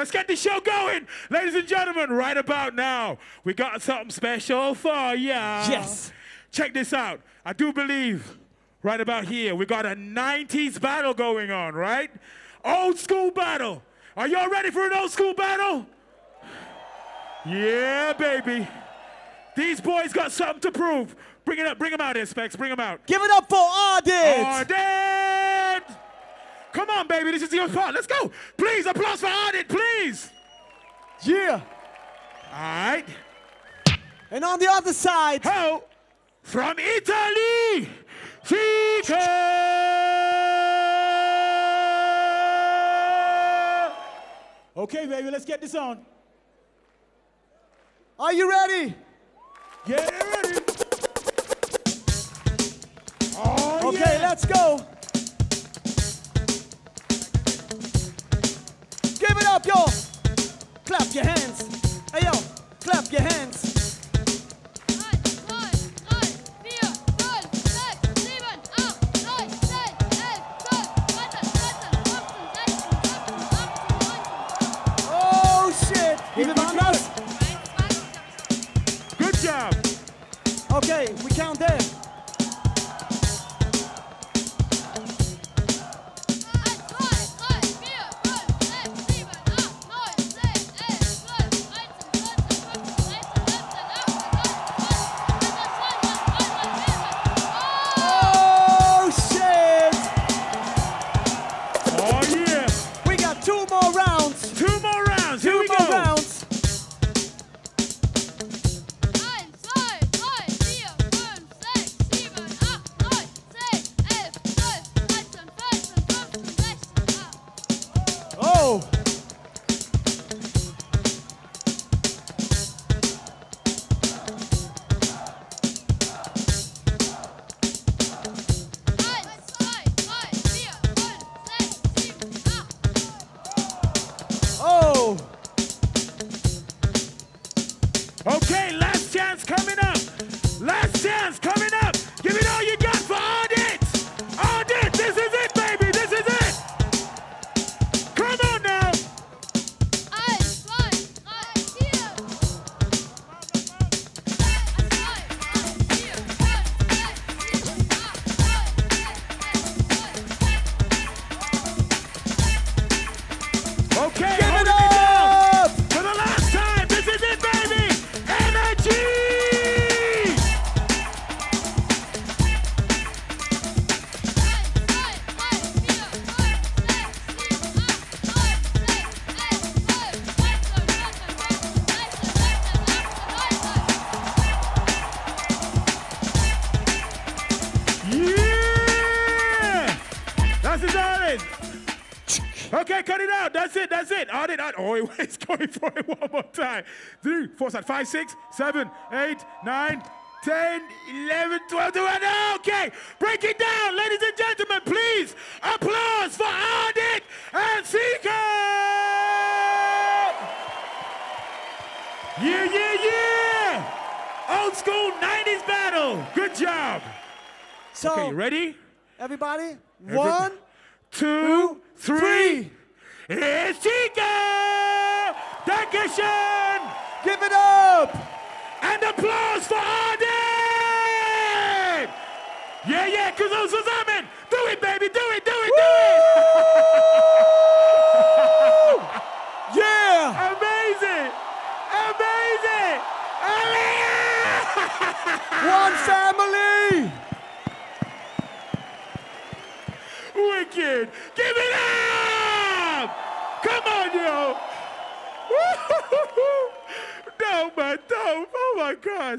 Let's get the show going. Ladies and gentlemen, right about now, we got something special for ya. Yes. Check this out. I do believe right about here, we got a 90s battle going on, right? Old school battle. Are y'all ready for an old school battle? Yeah, baby. These boys got something to prove. Bring it up, bring them out here, Specs. Bring them out. Give it up for Ardit. Ardit! Come on, this is your part. Let's go. Please, applause for Ardit, please. Yeah. All right. And on the other side. Ho! From Italy, Cico! Okay, baby, let's get this on. Are you ready? Get ready. Oh, Okay, yeah. let's go. It yo. Clap your hands. Hey, yo, clap your hands. Eins, zwei, drei, vier, fünf, sechs, sieben, acht, neun, zehn, elf, zwölf, dreizehn, vierzehn, fünfzehn, sechzehn, siebzehn, achtzehn, neunzehn. Oh, shit. Wie viel waren das? Good job. Okay, we count them. Okay, last chance coming up. Last chance coming up. Give it all you got for Ardit. Ardit, this is it, baby. This is it. Come on now. Eins, zwei, drei, vier. Eins, Okay, cut it out. That's it. That's it. Ardit. Ardit. Oh, it's going for it one more time. Three, four, five, five, six, seven, eight, nine, 10, 11, 12, 12. Okay, break it down. Ladies and gentlemen, please applause for Ardit and Cico. Yeah, yeah, yeah. Old school 90s battle. Good job. So, Okay, ready? everybody, one, two, three. It's Cico! Dankeschön! Give it up. And applause for Ardit! Yeah, yeah, Kuzo zusammen! Do it, baby, do it, do it, do it! Yeah. Amazing! Amazing! One family. Give it up! Come on, yo! no, man, don't. Oh my gosh.